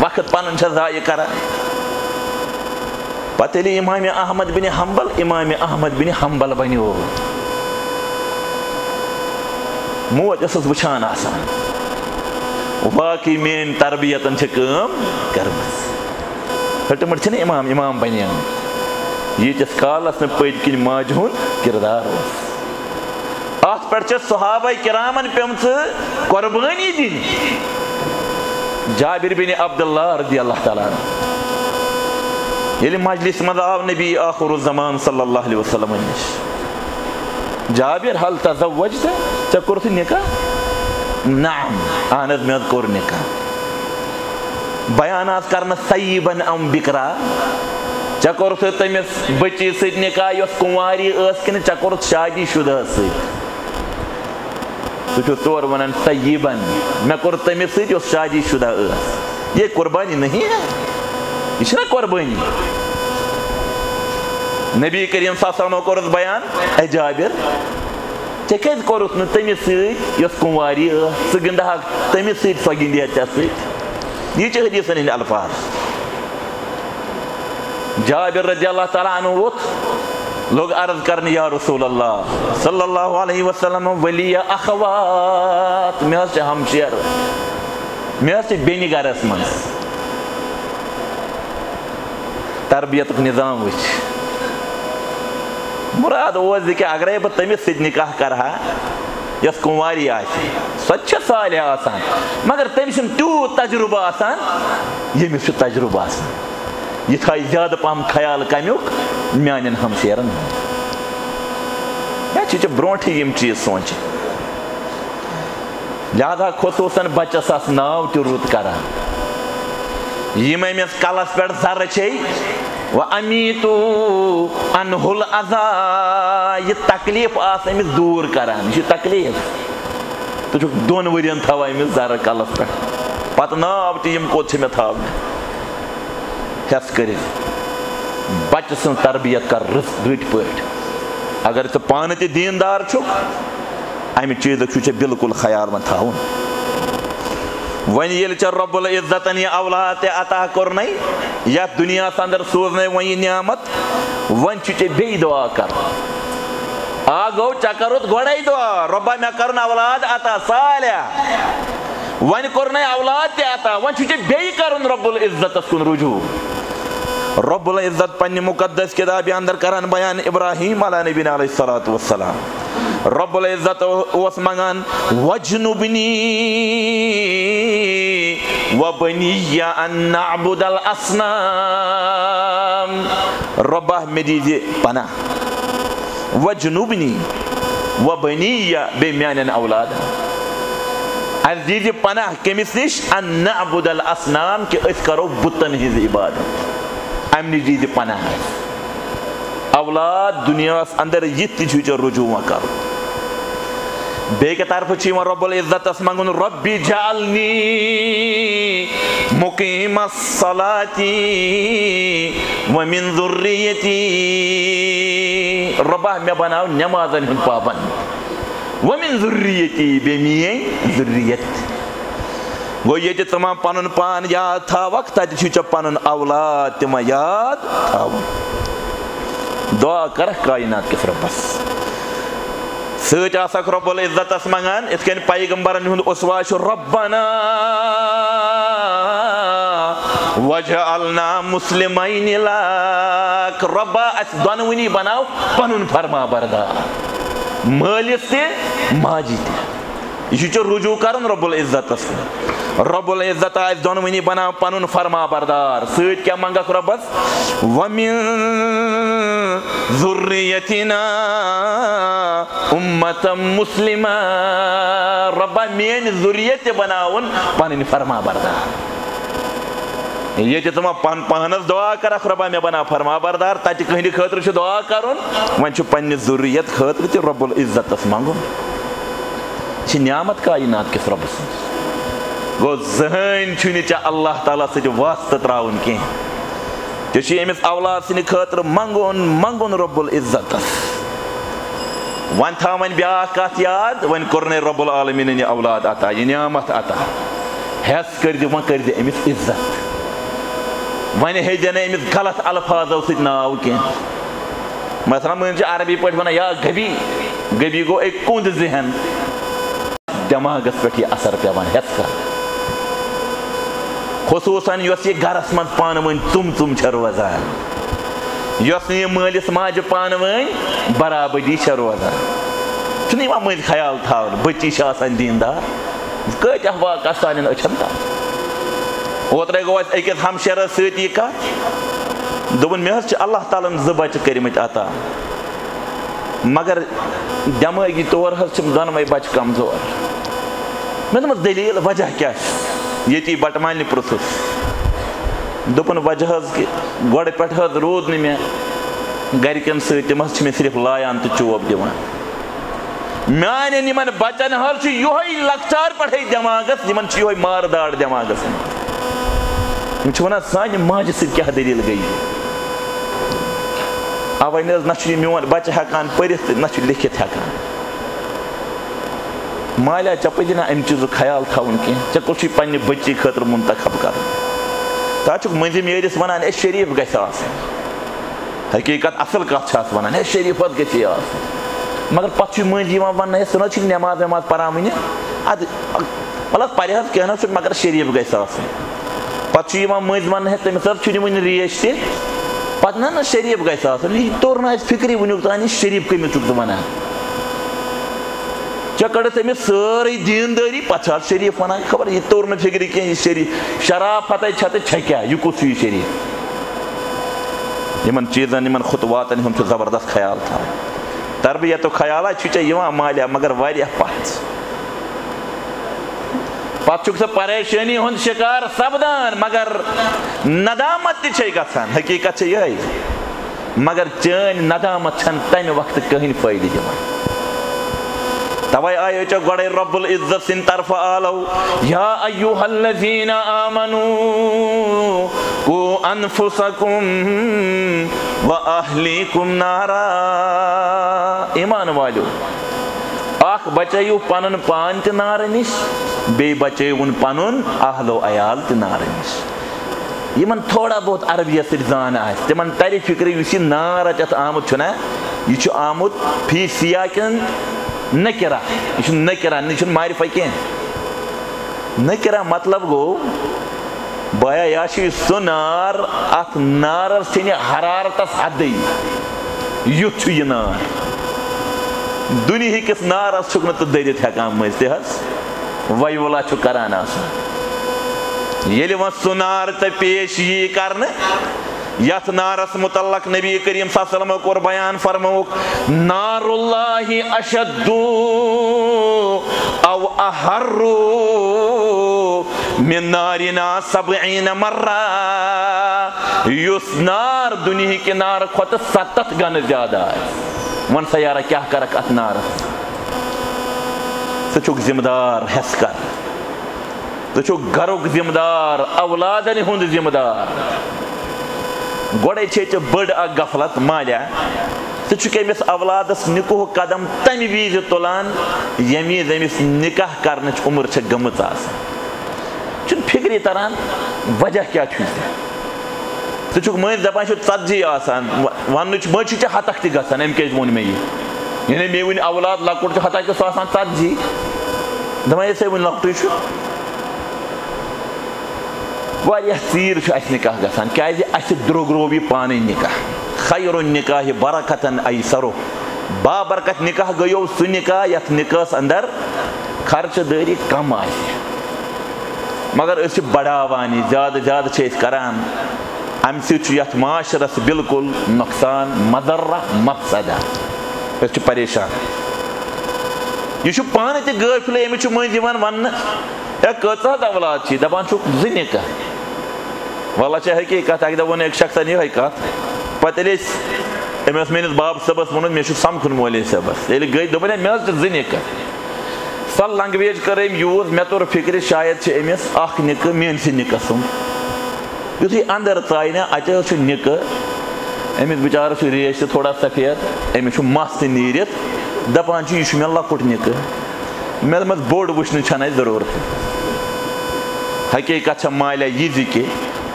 وقت پَنُن چھےٚ ضایہِ کران پَتہٕ ییٚلہِ اِمامِ احمد بِنہِ حمبل اِمامِ احمد بِنہِ حمبل بَنیو۔ موج ٲسٕس وٕچھان آسان باقٕے میٲنۍ تربیتن چھِ کٲم کٔرمٕژ ہٹمٕٹۍ چھِنہ اِمام اِمام بَنے ییٖتِس کالَس نہٕ پٔتۍ کِنۍ ماجہِ ہُنٛد کِردار اوس اَتھ پٮ۪ٹھ چھِ صحابے کِرامَن پیٚمژٕ قۄربٲنی دِنۍ جابِر بِنہِ عبداللہ رضی اللہ تعالیٰ ییٚلہِ مجلِس منٛز آو نبی آخر الزمان صلی اللہ علیہ وسلم نِش جابِر حل تزوج تہٕ ژےٚ کوٚرُتھ نِکاح نعم اہن حظ مےٚ حظ کوٚر نِکاح بیانات کرنہٕ صیٖبن اَم بِکرا۔ ژےٚ کوٚرُتھ تٔمِس بٔچی سۭتۍ نِکاح یۄس کُنواری ٲس کِنہٕ ژےٚ کوٚرُتھ شادی شُدہس سۭتۍ ژٕ چھُکھ ژور وَنان صیٖبن مےٚ کوٚر تٔمِس سۭتۍ یۄس شادی شُدہ ٲس یے قۄربانی نہٕ یہِ چھِنہ قۄربٲنی نبی کریٖم ساسمو کوٚرُتھ بَیان۔ اے جابِر ژےٚ کیازِ کوٚرُتھ نہٕ تٔمِس سۭتۍ یۄس کُنواری ٲس ژٕ گِنٛدہاکھ تٔمِس سۭتۍ سۄ گِنٛدِ ژےٚ سۭتۍ یہِ چھِ حدیٖثن ہٕنٛدۍ الفاظ جابِر رضی اللہ تعالیٰ اَنو ووٚتھ لوٚگ عرض کرنہٕ یا رسول اللہ صلی اللہ علیہ وسلم ؤلی اخوات مےٚ حظ چھِ ہمشیر مےٚ حظ چھِ بیٚنہِ گرس منٛز تربیتُک نِظام وٕچھ مُراد اوس زِ اگرے بہٕ تٔمِس سۭتۍ نِکاح کرٕ ہا یۄس کُنواری آسہِ سۄ تہِ چھےٚ آسان۔ مگر تٔمِس چھُنہٕ تیوٗت تجرُبہٕ آسان ییٚمِس چھُ تجرُبہٕ آسان۔ یہِ تھایہِ زیادٕ پَہم خیال کَمیُک میانٮ۪ن ہمشیرن یا چھِ ژےٚ برونٛٹھٕے یِم چیٖز سونٛچہِ لہٰذا خصوٗصن بَچس آسہٕ ناو تہِ رُت کران یِم أمِس کَلس پٮ۪ٹھ چھے امیٖتوٗ اَنہُل اَزا یہِ تکلیٖف آسہٕ أمِس دوٗر کران، یہِ چھُ تکلیٖف۔ ژٕ چھُکھ دۄن ؤرین تھاوان أمِس زرٕ کَلس پٮ۪ٹھ پَتہٕ ناو تہِ یِم کوٚت چھِ مےٚ تھاونہِ ہٮ۪س کٔرِتھ بَچہٕ سٕنٛز تربیت کر رٕژ رٕتۍ پٲٹھۍ اگر ژٕ پانہٕ تہِ دیٖندار چھُکھ اَمہِ چیٖزُک چھُ ژےٚ بِلکُل خیال وۄنۍ تھاوُن۔ وۄنۍ ییٚلہِ ژےٚ رۄبُل عزتن یہِ اولاد عطا کوٚرنَے یَتھ دُنیاہَس اَنٛدر سوٗزنَے وۄنۍ یہِ نعمت وۄنۍ چھُ ژےٚ بیٚیہِ دُعا کَرُن آ گوٚو ژےٚ کَرُتھ گۄڈَے دُعا رۄبا مےٚ کَرُن اولاد عطا صالح۔ وۄنۍ کوٚرنَے اولاد تہِ عطا وۄنۍ چھُ ژےٚ بیٚیہِ کَرُن رۄبُل عزتَس کُن رُجوٗع۔ رۄبُل عزت پنٛنہِ مُقدس کِتابہِ اَنٛدر کران بیان ابراہیٖم علیٰ نبیٖن علیہ صلات وسلام رب العزة وسمعان وجنوبني وبني أن نعبد الأصنام. رب مديد بنا وجنوبني وبني بميان أولاد. عزيز بنا كمسيش أن نعبد الأصنام كي اذكروا بطن هذه العبادة أمني جيزي بنا. أولاد دنيا أندر يتجوج الرجوع كارو کَرُن بیٚیہِ کہِ طرفہٕ چھُ یِوان رۄبُل عزتس منٛگُن رۄبہِ جالنی مُقیٖمس صلاتی وۄنۍ بناو نٮ۪مازن ہُنٛد پابنٛد وۄنۍ ضروٗری بیٚیہِ میٲنۍ ضروٗریت گوٚو ییٚتہِ ژٕ ما پنُن پان یاد تھاوکھ تتہِ چھُے ژےٚ پنُن اولاد تہِ ما یاد تھاوُن دعا کرکھ کاینات کِس رۄبس سۭتۍ رب العزت العزتس منٛگان یِتھ کٔنۍ پیغمبرن ہُنٛد اسوا چھُ رۄبنا وجہ النا مسلمین لاک رۄبا اس دۄنوٕنی بناو پنن فرما بردار مٲلِس تہِ ماجہِ تہِ یہِ رجوع کرن رب العزت اس کُن رۄب العزت آسہِ دۄنوٕنی بناو پنُن فرما بردار۔ سۭتۍ کیٛاہ منگکھ رۄبس وَمِن ذُریتنا اُمتم مُسلِما رۄبا میٲنۍ ذُریت تہِ بناوُن پنٕنۍ فرما بردار۔ ییٚتہِ ژٕ ما پن پانس دعا کرکھ رۄبا مےٚ بناو فرما بردار۔ تتہِ کٕہٕنٛدِ خٲطرٕ چھُ دعا کرُن وۄنۍ چھُ پننہِ ضروٗریت خٲطرٕ تہِ رۄب العزتس منٛگُن یہِ چھِ نعمت کاینات کِس رۄبہٕ سٕنٛز گوٚو زٕہٕنۍ چھُنہٕ ژےٚ اللہ تعالیٰ سۭتۍ واسطہٕ تراوُن کینٛہہ ژےٚ چھُے أمِس اولاد سٕنٛدِ خٲطرٕ منٛگُن منٛگُن رۄب العزتس وۄنۍ تھاو وۄنۍ بیاکھ کتھ یاد وۄنۍ کوٚرنَے رۄب العالمیٖنن یہِ اولاد عطا یہِ نعمت عطا ہٮ۪س کٔرۍ زِ وۄنۍ کٔرۍ زِ أمِس عزت وۄنۍ ہیٚزِ نہٕ أمِس غلط الفاظو سۭتۍ ناو کینٛہہ مثلاً مٲنۍ عربی پٲٹھۍ وَنان یا غبی غبی گوٚو اَکہِ کوٚنٛد ذہن دٮ۪ماغس پٮ۪ٹھ یہِ اثر پیٚوان ہٮ۪س کر خصوٗصن یۄس یہِ گرس منٛز پانہٕ ؤنۍ ژُم ژُم چھےٚ روزان۔ یۄس نہٕ یہِ مٲلِس ماجہِ پانہٕ ؤنۍ برابٔدی چھےٚ روزان۔ چھُنہٕ یِوان مٔنٛزۍ خیال تھاونہٕ، بٔچی چھِ آسان دیٖندار۔ کۭتیاہ واقع سانٮ۪ن أچھن تام۔ اوترے گوٚو اَسہِ أکِس ہمشیرس سۭتۍ یہِ کتھ۔ دوٚپُن، مےٚ حظ چھِ اللہ تعالیٰ ہن زٕ عطا۔ مگر دٮ۪مٲغی طور حظ چھِم دۄنوَے کمزور۔ مےٚ دوٚپمَس، دٔلیٖل وجہ کیٛاہ چھُ؟ ییٚتی بٹہٕ مالنہِ پرٛژھُس دوٚپُن وجہ حظ کہِ گۄڈٕ پٮ۪ٹھ حظ روٗد نہٕ مےٚ سۭتۍ تِم حظ چھِ مےٚ صرف لایان تہٕ چوب دِوان۔ میانٮ۪ن بچن حظ چھُ یِہوے لۄکچار پٮ۪ٹھے دٮ۪ماغس، یِمن چھُ یِہوے مارٕ داڑ دٮ۪ماغس۔ یِم چھِ وَنان سانہِ ماجہِ سۭتۍ کیٛاہ دٔلیٖل گٔے اَوَے نہٕ حظ نہ چھُ یہِ میون بَچہِ ہٮ۪کان پٔرِتھ تہٕ نہ چھُ لیکھِتھ ہٮ۪کان۔ مالیہ ژےٚ پَزِ نہ اَمہِ چیٖزُک خیال تھاوُن کینٛہہ ژےٚ کوٚت چھُے پنٛنہِ بٔچی خٲطرٕ مُنتخب کَرُن تَتھ چھُکھ مٔنٛزِم یٲرِس وَنان ہے شریٖف گژھِ آسٕنۍ حقیٖقت اَصٕل کَتھ چھِ اَتھ وَنان ہے شریٖف حظ گژھِ مگر پَتہٕ چھُے مٔنٛزۍ یِوان وَننہٕ ہے سُہ نہ حظ چھِنہٕ نٮ۪ماز وٮ۪ماز پَران وٕنہِ اَدٕ وَلہٕ حظ پَرِ حظ کینٛہہ نہ حظ چھُنہٕ مگر شریٖف گژھِ آسٕنۍ پَتہٕ چھُ یِوان مٔنٛزۍ وَننہٕ ہے تٔمِس حظ چھُنہٕ وٕنہِ ریش تہِ پَتہٕ نہ نہ شریٖف گژھِ آسُن یہِ توٚر نہٕ اَسہِ فِکرِ وٕنیُک تام یہِ شریٖف کٔمِس چھُکھ ژٕ وَنان ژےٚ کٔڑٕتھ أمِس سٲرٕے دیٖندٲری پَتہٕ چھِ اَتھ شریٖف وَنان خبر یہِ توٚر نہٕ فِکرِ کینٛہہ یہِ شریٖف شرافَتے چھےٚ تہٕ چھےٚ کیٛاہ یہِ کُس چھُ یہِ شریٖف یِمن چیٖزن ہُنٛد چھُ زبردست خیال تھاوُن تربیتُک خیالہ چھُے ژےٚ یِوان مالیہ مگر واریاہ پَتھ پَتہٕ چھُکھ ژٕ پریشٲنی ہُنٛد شِکار سَپدان مگر ندامت تہِ چھے گژھان حقیٖقت یِہے مگر چٲنۍ ندامت چھنہٕ تَمہِ وقتہٕ کٕہٕنۍ فٲیدٕ دِوان تَوے آیو ژےٚ گۄڈے رۄب العزت سٕنٛدِ طرفہٕ آلو یا اَیوٗحلزیٖنا آمنوٗ کو انفُسکُم و اہلی کُم نارا ایمان والیو اکھ بچٲیِو پنُن پان تہِ نارٕ نِش بیٚیہِ بچٲوُن پنُن اہلو عیال تہِ نارٕ نِش یِمن تھوڑا بہت عربیت سۭتۍ زان آسہِ تِمن ترِ فِکرِ یُس یہِ نار اَتہِ اَتھ آمُت چھُنہ یہِ چھُ فی سِیاقن نٔکِرا یہِ چھُنہٕ نٔکِرا یہِ معرفہ کینٛہہ نٔکِرا مطلب گوٚو بایا یا چھُ یہِ نار۔ اَتھ نارس چھنہٕ حرارتس نار نارس چھُکھ نہٕ ژٕ دٔرِتھ ہٮ۪کان مٔنٛزۍ تہِ حظ وَیولا چھُ کران آسان ییٚلہِ وۄنۍ سُہ نار ژےٚ پیش یی کرنہٕ یتھ نارس مُتعلق نبی کریٖم صلمو کوٚر بیان فرموُکھ نارُاللہ اشدو او احرو مےٚ نارِنا سبعیٖنہ مرا یُس نار دُنہِکہِ نارٕ کھۄتہٕ ستتھ گنہٕ زیادٕ آسہِ وۄنۍ سا یارا کیٛاہ کرکھ اتھ نارس ژٕ چھُکھ ذِمہٕ دار ہٮ۪س کر۔ ژٕ چھُکھ گرُک ذِمہٕ دار اولادن ہُنٛد ذِمہٕ دار گۄڈے چھے ژےٚ بٔڑ اکھ غفلت مالیہ ژٕ چھُکھ أمِس اولادس نِکوہُک قدم تمہِ وِزِ تُلان، ییٚمہِ وِزِ أمِس نِکاح کرنٕچ عُمر چھےٚ گٔمٕژ آسان۔ چھُنہٕ فِکری تران وجہ کیٛاہ چھُے ژٕ ژٕ چھُکھ مٔنٛزۍ دپان چھُ ژتجی آسان وننٕچ مٔنٛزۍ چھُ ژےٚ ہتکھ تہِ گژھان، أمۍ کیازِ ووٚن مےٚ یہِ؟ یعنی مے ون اولاد لۄکُٹ چھُ ہتا کہِ سُہ آسان ژتجی۔ دپان ییٚسے وٕنہِ لۄکٹُے چھُ؟ واریاہ ژیٖر چھُ اَسہِ نِکاح گژھان، کیازِ اَسہِ درٛوگ روو یہِ پانے نِکاح۔ خیرو نِکاح یہِ برکتن اَی سرو۔ بابرکت نِکاح گٔیو، سُہ نِکاح یَتھ نِکاحس اندر خرچہٕ دٲری کم آسہِ۔ مگر أسۍ چھِ بڑاوان یہِ زیادٕ زیادٕ چھِ أسۍ کران۔ اَمہِ سۭتۍ چھُ یَتھ معاشرس بالکُل نۄقصان، مدرہ مقصدا أسۍ چھِ پریشان۔ یہِ چھُ پانہٕ تہِ غٲفلٕے أمِس چھُ مٔنٛزۍ یِوان وننہٕ ہے کۭژاہ اولاد چھِ؟ دپان، چھُکھ زٕ نِکاح۔ وَلہ چھِ حقیٖقت اَکہِ دۄہ ووٚن أکۍ شخصن یِہوے کَتھ پَتہٕ ییٚلہِ أسۍ أمۍ اوس میٲنِس باب صٲبَس ووٚنمُت مےٚ چھُ سَمکھُن مولوی صٲبَس ییٚلہِ گٔے دوٚپُن ہے مےٚ حظ چھِ زٕ نِکاح سۄ لنٛگویج کٔر أمۍ یوٗز مےٚ توٚر فِکرِ شاید چھِ أمِس اکھ نِکہٕ میٲنسٕے نِکَس سُنٛد یِتھُے اَندر ژایہِ نہ اَتہِ حظ چھُ نِکہٕ أمِس بِچارَس چھُ ریش تہِ تھوڑا سفید أمِس چھُ مَس تہِ نیٖرِتھ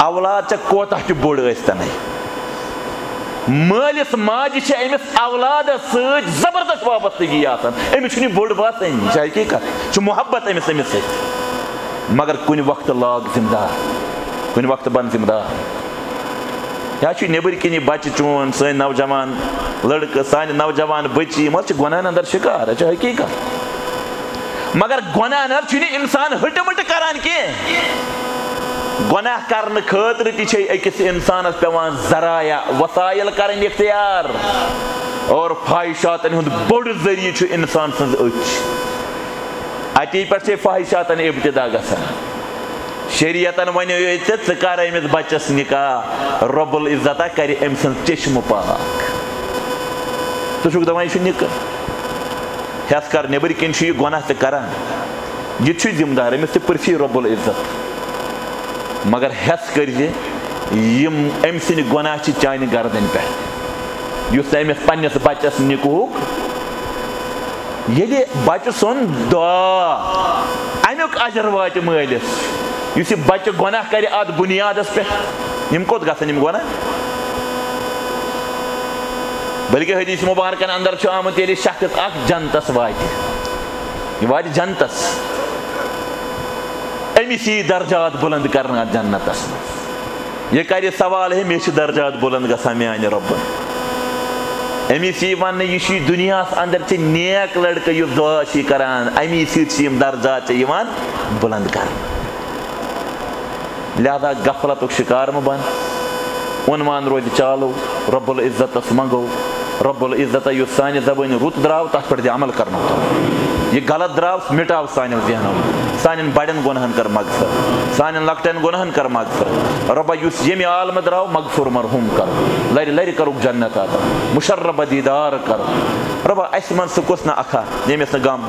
دَپان چھُ یہِ چھُ اولاد ژےٚ کوتاہ تہِ بوٚڑ مٲلِس ماجہِ چھِ أمِس سۭتۍ وابستگی آسان أمِس چھُنہٕ یہِ بوٚڑ باسٲنی یہِ چھِ حقیٖقت چھُ محبت أمِس أمِس. سۭتۍ مگر کُنہِ وقتہٕ لاگ ذِمہٕ دار کُنہِ وقتہٕ بن ذِمہٕ دار یا چھُ نیٚبٕرۍ کِنی بچہِ چون سٲنۍ نوجوان لڑکہٕ سانہِ نوجوان بٔچی. یِم حظ چھِ گۄنہن انٛدر شِکار. یہِ چھِ حقیٖقت مگر گۄناہ نہ حظ چھُنہٕ اِنسان ہٹہٕ کران کینٛہہ گۄناہ کرنہٕ خٲطرٕ تہِ چھے أکِس اِنسانس پیٚوان ذرایع وسایل کرٕنۍ اِختیار، اور فٲہِشاتن ہُنٛد بوٚڑ ذٔریعہٕ چھُ اِنسان سٕنٛز أچھ اَتے پٮ۪ٹھ چھے فٲہِشاتن شریعتن ونیو ژےٚ بچس نِکاح رۄب العزتہ کرِ أمۍ سٕنٛز چشمہٕ پاک۔ ژٕ دپان یہِ چھُ نِکہٕ ہٮ۪س کر نیٚبٕرۍ کِنۍ چھُ یہِ گۄناہ تہِ کران جی دار أمِس تہِ پرژھی رۄب العزت۔ مگر ہٮ۪س کٔرزِ یِم أمۍ سٕنٛدِ گۄناہ چھِ چانہِ گردن پٮ۪ٹھ۔ یُس أمِس بچس نِکہُک ییٚلہِ بچہِ سُنٛد دعا، امیُک اجر واتہِ مٲلِس، یُس یہِ بچہِ گۄناہ کرِ اتھ بُنیادس پٮ۪ٹھ، یِم کوٚت گژھن یِم گۄناہ؟ بٔلکہِ حدیٖث مُبارکن انٛدر چھُ آمُت ییٚلہِ شخص اکھ جنتس واتہِ، یہِ واتہِ جنتس۔ أمِس یی درجات بُلنٛد کرنہٕ اتھ جنتس منٛز یہِ کرِ سوال ہے مےٚ درجات بُلنٛد گژھان میانہِ رۄبہٕ أمِس یی وننہٕ یہِ چھُے دُنیاہس انٛدر چھِ نیک لڑکہٕ دعا چھِ کران امی سۭتۍ درجات ژےٚ یِوان لہذا غفلتُک شِکار مہٕ بن عونوان روزِ چالو رۄب العزتس منٛگو رب العزت یُس سانہِ زبٲنۍ رُت درٛاو تتھ پٮ۪ٹھ دِ عمل کرنو یہِ غلط درٛاو، مِٹاو سانٮ۪و ذہنو۔ سانٮ۪ن بڑٮ۪ن گۄنہن کر مغفر سانٮ۪ن لۄکٹٮ۪ن گۄنہن کر مغفر رۄبا یُس ییٚمہِ عالمہٕ درٛاو مغفر مرحوٗم کر۔ لرِ لرِ کرُکھ جنت عطا مُشربہ دیٖدار کر۔ رۄبا اسہِ منٛز سُہ کُس نہ اکھا ییٚمِس نہٕ غم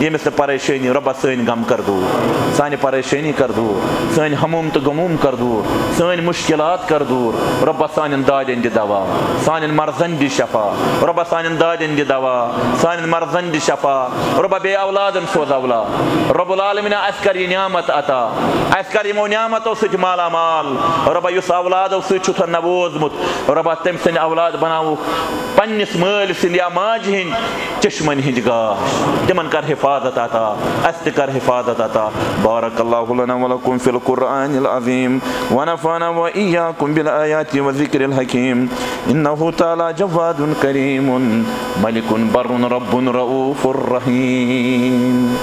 ییٚمِس نہٕ پریشٲنی رۄبا سٲنۍ غم کر دوٗر سانہِ پریشٲنی کر دوٗر سٲنۍ ہموم تہٕ غموم کر دوٗر سٲنۍ مُشکِلات کر دوٗر رۄبا سانٮ۪ن دادٮ۪ن دِ دوا سانٮ۪ن مرزن دِ شفا رۄبا سانٮ۪ن دادٮ۪ن دِ دوا سانٮ۪ن مرزن دِ شفا رۄبا بیٚیہِ اولادن سوز اولاد رۄب العالمیٖنا اَسہِ کر یہِ نعمت عطا اَسہِ کر یِمو نعمتو سۭتۍ مالا مال رۄبا یُس اولادو سۭتۍ چھُتھ نووزمُت رۄبا تٔمۍ سٕنٛدِ اولاد بناوُکھ پننِس مٲلۍ سٕنٛدۍ یا ماجہِ ہٕنٛدۍ چشمن ہٕنٛدۍ گاش تِمن کر حفاظ حفاظت عطا استقر حفاظت عطا بارك الله لنا ولكم في القرآن العظيم ونفعنا وإياكم بالآيات والذكر الحكيم إنه تعالى جواد كريم ملك بر رب رؤوف رحيم